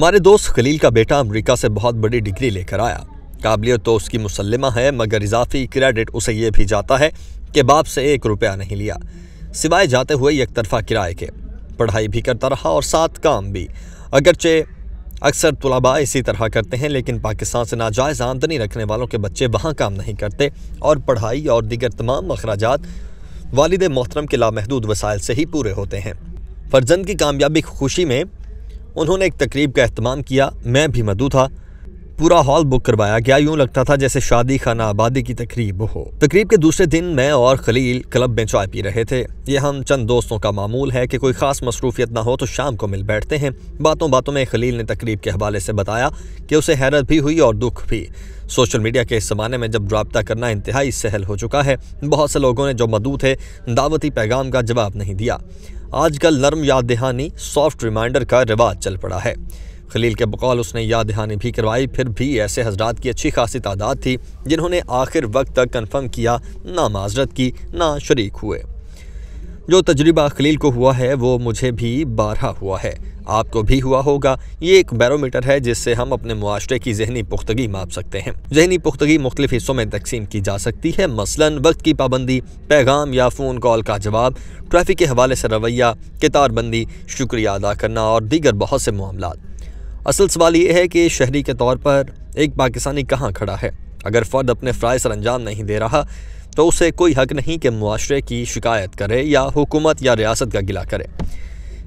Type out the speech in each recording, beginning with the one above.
हमारे दोस्त खलील का बेटा अमेरिका से बहुत बड़ी डिग्री लेकर आया। काबिलियत तो उसकी मुसलमा है, मगर इजाफी क्रेडिट उसे ये भी जाता है कि बाप से एक रुपया नहीं लिया। सिवाय जाते हुए एक तरफा किराए के। पढ़ाई भी करता रहा और साथ काम भी। अगरचे अक्सर तलबा इसी तरह करते हैं, लेकिन पाकिस्तान से नाजायज़ आमदनी रखने वालों के बच्चे वहाँ काम नहीं करते और पढ़ाई और दीगर तमाम अखराज वालद मोहतरम के लामहदूद वसाइल से ही पूरे होते हैं। फर्जंद की कामयाबी खुशी में उन्होंने एक तकरीब का अहतमाम किया। मैं भी मदू था। पूरा हॉल बुक करवाया गया। यूँ लगता था जैसे शादी खाना आबादी की तकरीब हो। तकरीब के दूसरे दिन मैं और खलील क्लब में चाय पी रहे थे। ये हम चंद दोस्तों का मामूल है कि कोई खास मसरूफियत ना हो तो शाम को मिल बैठते हैं। बातों बातों में खलील ने तकरीब के हवाले से बताया कि उसे हैरत भी हुई और दुख भी। सोशल मीडिया के इस ज़माने में जब रबता करना इंतहाई सहल हो चुका है, बहुत से लोगों ने जो मदू थे, दावती पैगाम का जवाब नहीं दिया। आजकल नर्म याद दहानी सॉफ्ट रिमाइंडर का रिवाज चल पड़ा है। खलील के बकौल उसने याद दहानी भी करवाई, फिर भी ऐसे हजरात की अच्छी खासी तादाद थी, जिन्होंने आखिर वक्त तक कन्फर्म किया, ना माजरत की, ना शरीक हुए। जो तजुर्बा खलील को हुआ है, वो मुझे भी बारहा हुआ है। आपको भी हुआ होगा। ये एक बैरोमीटर है जिससे हम अपने मुआरे की जहनी पुख्तगी माप सकते हैं। जहनी पुख्तगी मुख्तलिफ़ हिस्सों में तकसीम की जा सकती है। मसलन, वक्त की पाबंदी, पैगाम या फ़ोन कॉल का जवाब, ट्रैफ़िक के हवाले से रवैया, कितारबंदी, शुक्रिया अदा करना और दीगर बहुत से मामला। असल सवाल ये है कि शहरी के तौर पर एक पाकिस्तानी कहाँ खड़ा है? अगर फ़र्द अपने फ़्राय सर अंजाम नहीं दे रहा तो उसे कोई हक नहीं कि मुआरे की शिकायत करे या हुकूमत या रियासत का गिला करे।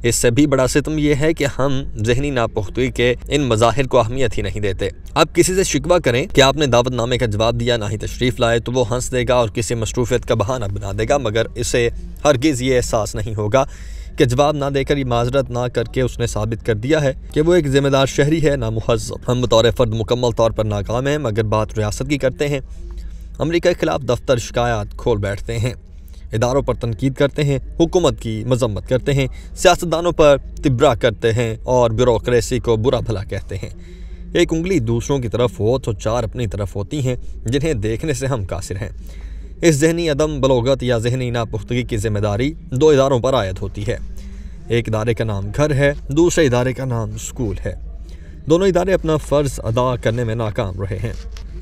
इससे भी बड़ा सितम यह है कि हम जहनी नापुख्तगी के इन मज़ाहिर को अहमियत ही नहीं देते। अब किसी से शिकवा करें कि आपने दावतनामे का जवाब दिया, ना ही तशरीफ़ लाए तो वो हंस देगा और किसी मसरूफियत का बहाना बना देगा, मगर इसे हरगिज़ ये एहसास नहीं होगा कि जवाब ना देकर ये माजरत ना करके उसने साबित कर दिया है कि वो एक जिम्मेदार शहरी है, ना मुहज़ब हम बतौर फ़र्द मुकम्मल तौर पर नाकाम हैं, मगर बात रियासत की करते हैं। अमरीका के खिलाफ दफ्तर शिकायत खोल बैठते हैं। इदारों पर तनकीद करते हैं, हुकूमत की मजम्मत करते हैं, सियासतदानों पर तिब्रा करते हैं और ब्यूरोसी को बुरा भला कहते हैं। एक उंगली दूसरों की तरफ़ हो तो चार अपनी तरफ़ होती हैं, जिन्हें देखने से हम कासिर हैं। इस जहनी अदम, बलोगत या जहनी नापुख्तगी की ज़िम्मेदारी दो इदारों पर आयद होती है। एक इदारे का नाम घर है, दूसरे इदारे का नाम स्कूल है। दोनों इदारे अपना फ़र्ज़ अदा करने में नाकाम रहे हैं।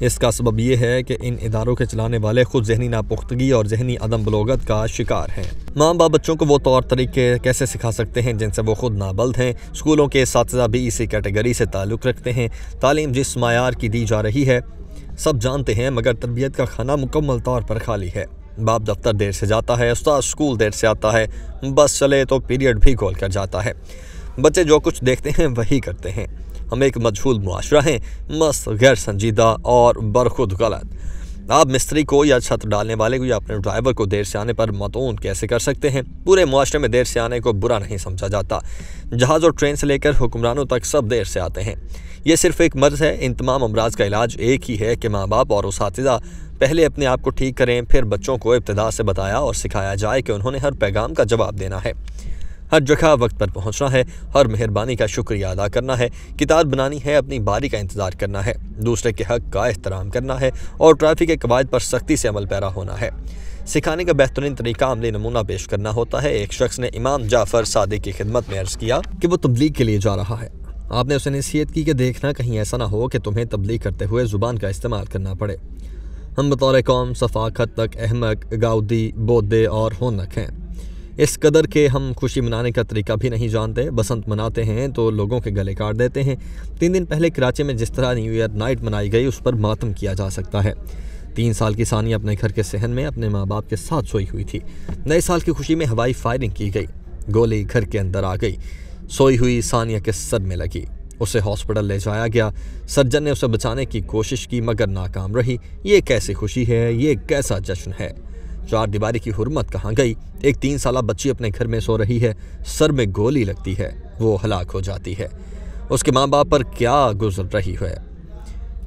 इसका सबब यह है कि इन इदारों के चलाने वाले खुद जहनी नापुख्तगी और जहनी अदम बलोगत का शिकार हैं। माँ बाप बच्चों को वो तौर तरीके कैसे सिखा सकते हैं, जिनसे वो खुद नाबल्द हैं? स्कूलों के इस भी इसी कैटेगरी से ताल्लुक़ रखते हैं। तालीम जिस मैार की दी जा रही है, सब जानते हैं, मगर तरबियत का खाना मुकम्मल तौर पर खाली है। बाप दफ्तर देर से जाता है, उस्ताद स्कूल देर से आता है, बस चले तो पीरियड भी खोल कर जाता है। बच्चे जो कुछ देखते हैं, वही करते हैं। हम एक मजहूल मुआशरा हैं, मस्त गैर संजीदा और बरखुद गलत। आप मिस्त्री को या छत डालने वाले को या अपने ड्राइवर को देर से आने पर मतून कैसे कर सकते हैं? पूरे मुआरे में देर से आने को बुरा नहीं समझा जाता। जहाज़ और ट्रेन से लेकर हुक्मरानों तक सब देर से आते हैं। ये सिर्फ़ एक मर्ज़ है, इन तमाम अमराज का इलाज एक ही है कि माँ बाप और उस पहले अपने आप को ठीक करें, फिर बच्चों को इब्तदा से बताया और सिखाया जाए कि उन्होंने हर पैगाम का जवाब देना है। हर जगह वक्त पर पहुँचना है, हर मेहरबानी का शुक्रिया अदा करना है। किताब बनानी है, अपनी बारी का इंतज़ार करना है। दूसरे के हक का एहतराम करना है और ट्रैफ़िक के कवायद पर सख्ती से अमल पैरा होना है। सिखाने का बेहतरीन तरीका अमली नमूना पेश करना होता है। एक शख्स ने इमाम जाफ़र सादे की खिदमत में अर्ज़ किया कि वो तबलीग के लिए जा रहा है। आपने उसे नसीहत की कि देखना कहीं ऐसा ना हो कि तुम्हें तबलीग करते हुए ज़ुबान का इस्तेमाल करना पड़े। हम बतौर कौम सफ़ाकत तक अहमक, गाउदी, बोदे और होनक हैं। इस कदर के हम खुशी मनाने का तरीका भी नहीं जानते, बसंत मनाते हैं तो लोगों के गले काट देते हैं। तीन दिन पहले कराची में जिस तरह न्यू ईयर नाइट मनाई गई, उस पर मातम किया जा सकता है। तीन साल की सानिया अपने घर के सहन में अपने माँ बाप के साथ सोई हुई थी। नए साल की खुशी में हवाई फायरिंग की गई। गोली घर के अंदर आ गई। सोई हुई सानिया के सर में लगी। उसे हॉस्पिटल ले जाया गया। सर्जन ने उसे बचाने की कोशिश की, मगर नाकाम रही। ये कैसी खुशी है? ये कैसा जश्न है? चार दीवारी की हुरमत कहाँ गई? एक तीन साल बच्ची अपने घर में सो रही है, सर में गोली लगती है, वो हलाक हो जाती है। उसके माँ बाप पर क्या गुजर रही है?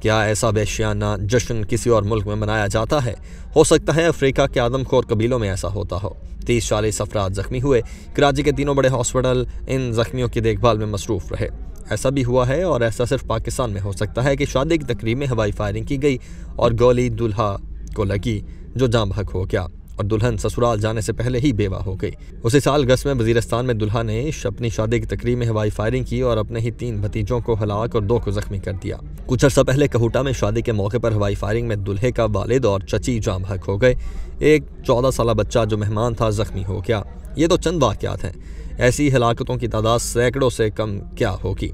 क्या ऐसा वैश्याना जश्न किसी और मुल्क में मनाया जाता है? हो सकता है अफ्रीका के आदमखोर कबीलों में ऐसा होता हो। तीस चालीस अफराद जख्मी हुए, कराची के तीनों बड़े हॉस्पिटल इन जख्मियों की देखभाल में मसरूफ़ रहे। ऐसा भी हुआ है और ऐसा सिर्फ़ पाकिस्तान में हो सकता है कि शादी की तकरीब में हवाई फायरिंग की गई और गोली दुल्हा को लगी, जो जाम हक हो गया। और दुल्हन ससुराल जाने से पहले ही बेवा हो गई। उसी साल अगस्त में वजीरस्तान में दुल्हा ने अपनी शादी की तकरीब में हवाई फायरिंग की और अपने ही तीन भतीजों को हलाक और दो को जख्मी कर दिया। कुछ अर्सा पहले कहूटा में शादी के मौके पर हवाई फायरिंग में दुल्हे का वालिद और चची जाम हक हो गए। एक चौदह साल बच्चा जो मेहमान था जख्मी हो गया। ये तो चंद वाकयात हैं। ऐसी हलाकतों की तादाद सैकड़ों से कम क्या होगी?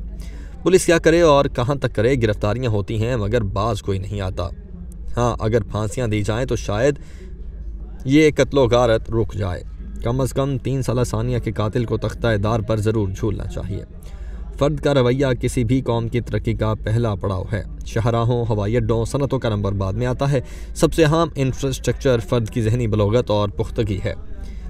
पुलिस क्या करे और कहाँ तक करे? गिरफ्तारियाँ होती हैं, मगर बाज कोई नहीं आता। हाँ अगर फांसियाँ दी जाएँ तो शायद ये कत्लो गारत रुक जाए। कम अज़ कम तीन साल सानिया के कातिल को तख्ता दार पर ज़रूर झूलना चाहिए। फ़र्द का रवैया किसी भी कौम की तरक्की का पहला पड़ाव है। शहराहों, हवाई अड्डों, सनतों का नंबर बाद में आता है। सबसे अहम इंफ्रास्ट्रक्चर फ़र्द की जहनी बलोगत और पुख्तगी है।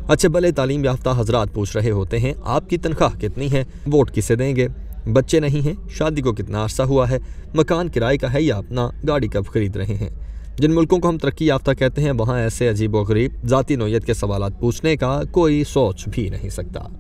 अच्छे भले तालीम याफ्ता हजरात पूछ रहे होते हैं, आपकी तनख्वाह कितनी है? वोट किसे देंगे? बच्चे नहीं हैं, शादी को कितना अरसा हुआ है? मकान किराए का है या अपना गाड़ी कब खरीद रहे हैं? जिन मुल्कों को हम तरक्की याफ्ता कहते हैं, वहाँ ऐसे अजीब व गरीब ज़ाती नोयत के सवाल पूछने का कोई सोच भी नहीं सकता।